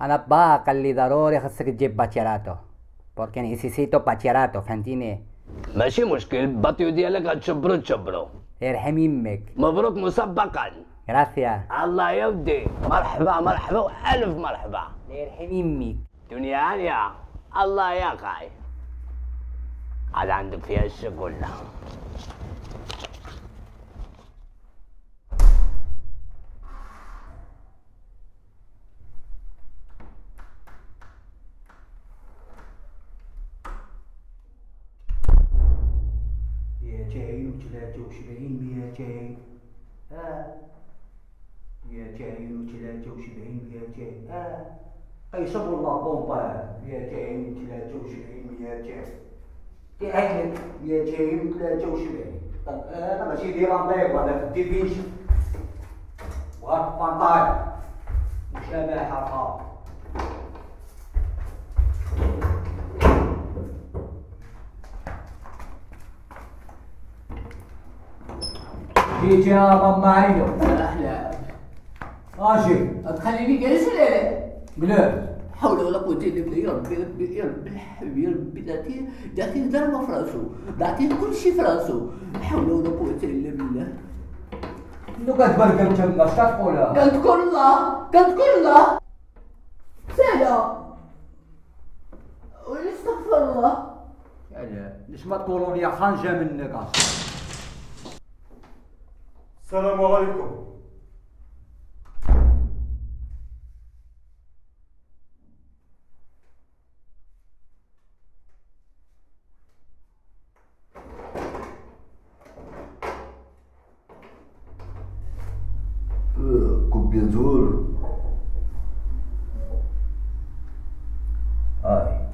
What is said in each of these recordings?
أنا با قال لي ضروري خصك تجيب bachillerato porque necesito bachillerato فهمتيني ماشي مشكل باتيو ديالك غتشبرو تشبرو يرحم يمك مبروك مسبقا gracias الله يودي مرحبا مرحبا والف مرحبا يرحم يمك دنيا هانية الله يا قاي عاد عندك فيها الشغل 200 وثلاثة ميتين. آه ميتين وثلاثة ميتين. آه أي صبر الله بومبا. ميتين وثلاثة ميتين. إيه، تعلم ميتين وثلاثة طب آه، هذا ماشي ديران طيب هذا في الديفينشن وهاد البانطاي مشابهة خاطئة جيت يا ماما عينو أهلا ماشي تخليني جالس ولا لا؟ حول ولا قوة إلا بالله يا ربي يا ربي يا ربي الحبيب يا ربي دعتيه دعتيه ضربة في راسو دعتيه كل شيء في راسو حول ولا قوة إلا بالله. انو كتبرقم تما اش كتقولها كنذكر الله كنذكر الله سهلة ونستغفر الله. يعني ليش ما تقولوا لي خانجة منك أصلاً؟ السلام عليكم كمبيوتر هاي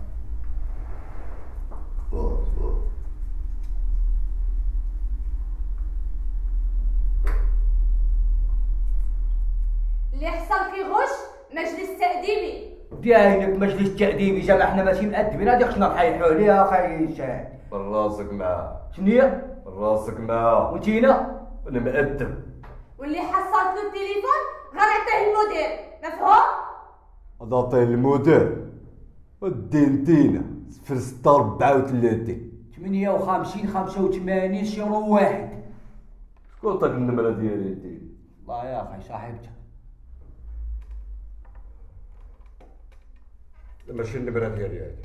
اللي حصل في غش مجلس تأديبي داينك مجلس تأديبي جاب إحنا ماشي مأدبين هذيك خصنا نحيحوا عليها أخي شاهد من راسك معاه شنو هي؟ من راسك معاه وانتينا؟ أنا مأدب واللي حصلت له التليفون غنعطيه المدير. مفهوم؟ هذا عطيه المدير. الدين دينا. صفر ستة أربعة وثلاثين. 58 85 شنو واحد. شكون عطاك النمرة ديالي دين الله يا أخي صاحبتك. ماشي النمرة ديالي هادي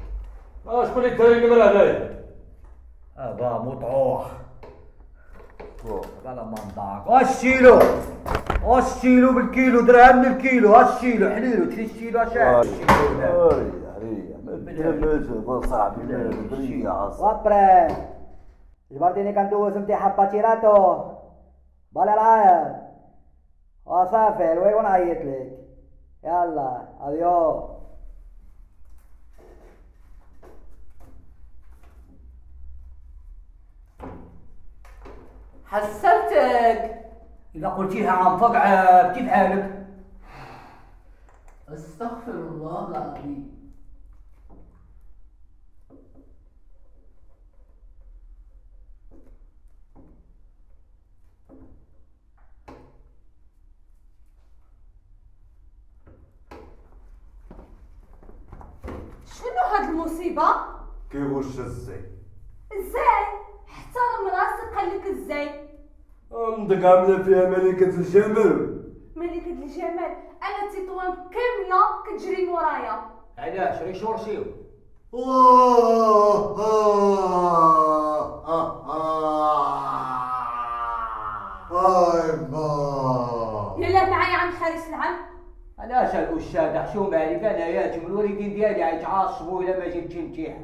آه شكون اللي دار النمرة هنايا والشيلو والشيلو بالكيلو درهم الكيلو هالشيلو حليلو تري الشيلو اي عليا ما تهمش هذا صاحبي ما برية عصا وابري جبرتيني كندوز امتحان باتشيراتو بلا العاير وصافي الوي ونعيط لك. يلا أديو. حسرتك إذا قلتيها عن فقعه كيف حالك؟ أستغفر الله العظيم شنو هاد المصيبة؟ كيغش الزي إزاي؟ احترم راسك قال لك إزاي؟ عندك عاملة فيها ملكة الجمال ملكة الجمال أنا تطوان كاملة كتجري مورايا علاش ريش ورشيو هاي ما يلا معايا عند حارس العام علاش الاستاذ حشو مالك أنا يا الوالدين ديالي عيتعصبوا الا ما جيت نتيح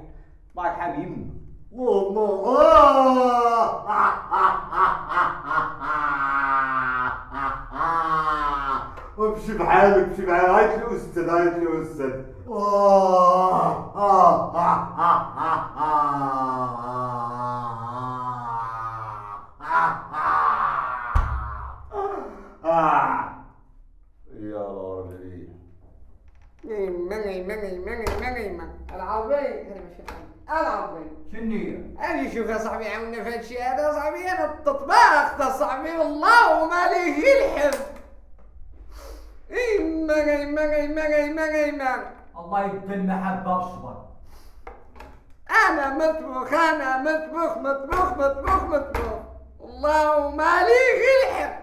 الله يرحم يمي امشي بحالك امشي بحالك هايت الاستاذ هايت الاستاذ يا ربي العربي العربي شنو أنا شوف يا صاحبي عاونا في هادشي هذا يا صاحبي أنا التطباخ يا صاحبي والله وما ليه يلحم اما إيمان إيمان إيمان إيمان إيمان الله يبدل المحبة بالصبر أنا مطبخ أنا مطبخ مطبخ مطبخ مطبخ اللهم عليك الحق صباح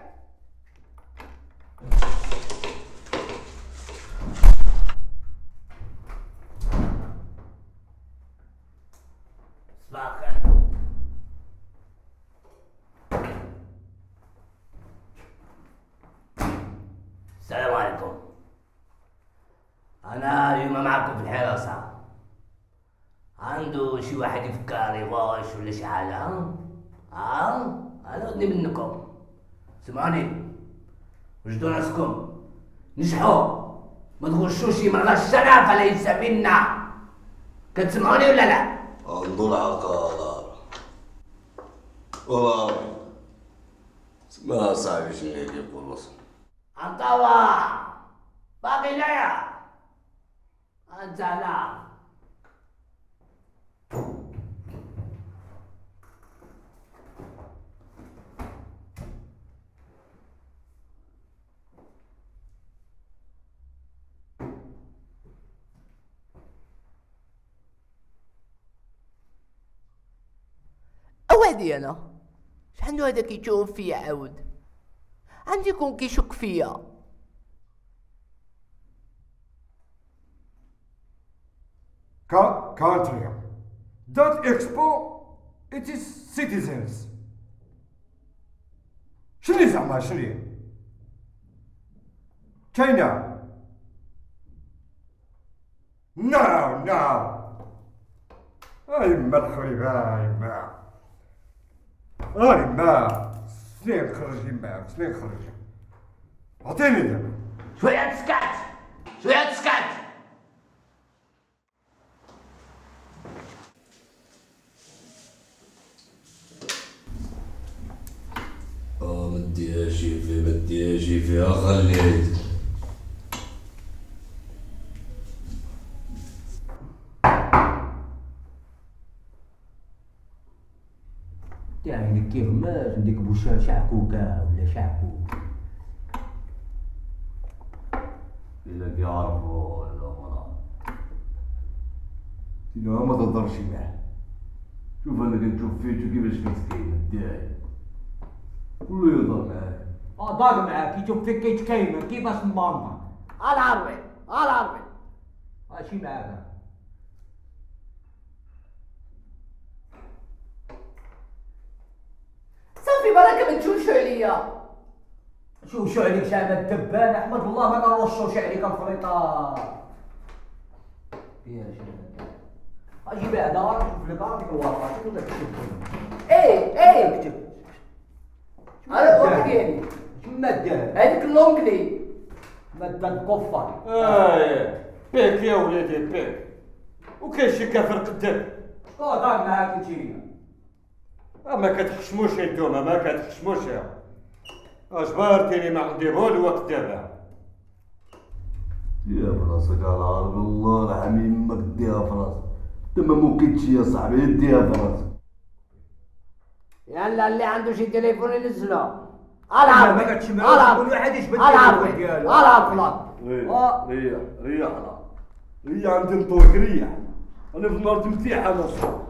سمعوني وجدوا راسكم نجحوا ما تغشوش من الشرف ليس منا كتسمعوني ولا لا؟ انظر عقار والله ما صعب شنو يقول راسه انطوى باقي ليا انت لا اوادي أنا شحال هذا كيشوف فيا عاود عندي يكون كيشك فيا Ka- country. That expo, it is citizens. شنو زعما شنو؟ China. No, no. اي ما الخريبة اي ما اي ما سنين خرجي معك سنين خرجي اعطيني دابا شوية تسكت شوية تسكت اه مديها شيفي مديها شيفي خليت يعني كيف ما عندك بوشا شعكوكة ولا شعكوك؟ إلا كيعرفوا ولا مرة. تينا ما تهضرش معاه. شوف أنا كنشوف فيتو كيفاش كيتكاين الداعي كله يهضر معاه آه ضاق معاك. يشوف فيك كيتكيمن كيفاش مبانطة العربي العربي. ماشي معاك. ما تشوفش عليا شو شو عليك شعب الدبان أحمد؟ الله ما نرشوش عليك الفريطة يا شباب أجي بعدا شوف لك هذيك الورقة شنو بدك تكتب إيه إيه. اكتب هذا الوقت ديالي شو مادة هذيك اللونجلي. مادة الكفر إيه بيك يا وليدي بيك. وكاين شي كافر قدك آه ضاق معاك انتي ما كتحشموش انتوما ما كتحشموش اجبرتيني ما عندي والو وقت دابا. يا براسك على عرب الله رحم يمك ديها في راسك تما موكيتش يا صاحبي ديها في راسك يلا اللي عنده شي تليفون ينزلو. ما العربي كتشمعوش. كل واحد يشبد العربي التليفون ديالو العربي ريح ريح ريح. ريح عندي نطوك ريح. أنا في النار تمتيح أنا السلام عليكم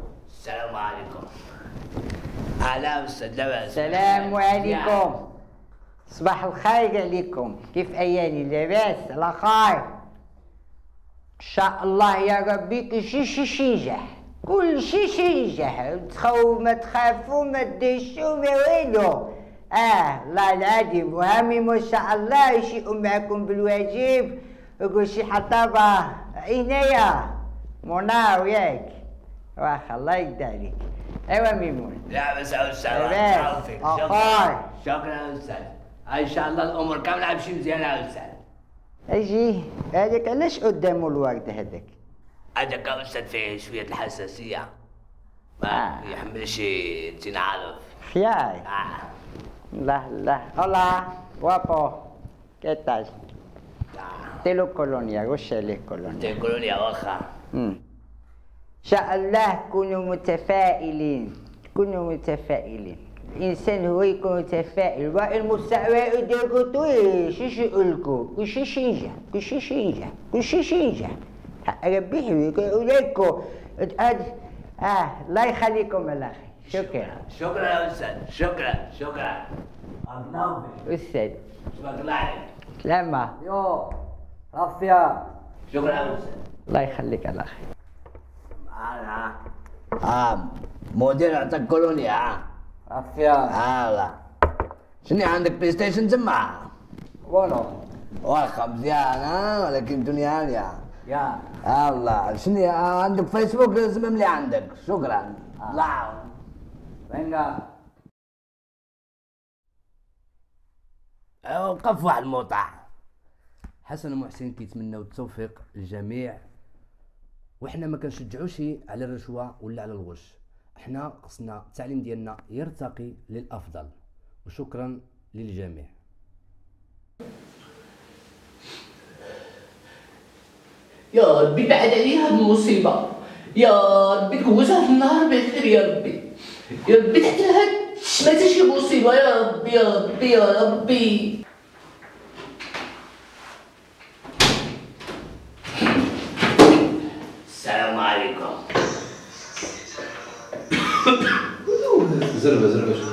لبس السلام عليكم. صباح الخير عليكم. كيف اياني لاباس؟ على خير. إن شاء الله يا ربي كل شي شي شي ينجح. كل شي شي ينجح. تخوف ما تخافوا ما تدشوا ما والو. آه الله العظيم. وهمي ما شاء الله يشيئوا معكم بالواجب. يقول شي حطابة عناية منى وياك واخ الله يقدر عليك ايوا ميمون لا بس لاباس. الله يعافيك. شكرا أستاذ ان شاء الله الأمور كامله تمشي مزيانه يا أستاذ أجي هذاك علاش قدامه الورد هذاك هذاك أستاذ فيه شوية الحساسيه ما آه. يحملش انت عارف خياي آه. لا لا hola guapo. ¿qué tal? آه. te lo colonia وش عليه كولونيا تقولون يا واخا شاء الله كونوا متفائلين. كونوا متفائلين. الإنسان هو يكون متفائل. والمستوى يديروا إيش إيش يقول لكم كل شيء ينجح كل شيء ينجح كل شيء ينجح ربي يحميك وياكم آه الله يخليكم الله خير. شكرا. شكرا. يا أستاذ. شكرا شكرا. الله أستاذ. تبارك الله عليك. سلامة. يو رافيا شكرا يا أستاذ. الله يخليك الله خير. أنا آه مدير يعطيك كولونيا ها رافيا آه لا شنو عندك بلاي ستيشن تما وانو واخا مزيان ها ولكن دنيا هانية يا الله شنو عندك فيسبوك زمم لي عندك شكرا لا فينغا وقف واحد الموطع حسن ومحسن كيتمناو التوفيق للجميع وحنا ما كنشجعوش على الرشوة ولا على الغش. حنا خصنا التعليم ديالنا يرتقي للأفضل. وشكرا للجميع. يا ربي بعد عليها هاد المصيبة. يا ربي تجوزها في النهار بخير يا ربي. يا ربي تحت هاد ما شي مصيبة. يا ربي يا ربي يا ربي. السلام عليكم زربه زربه شوية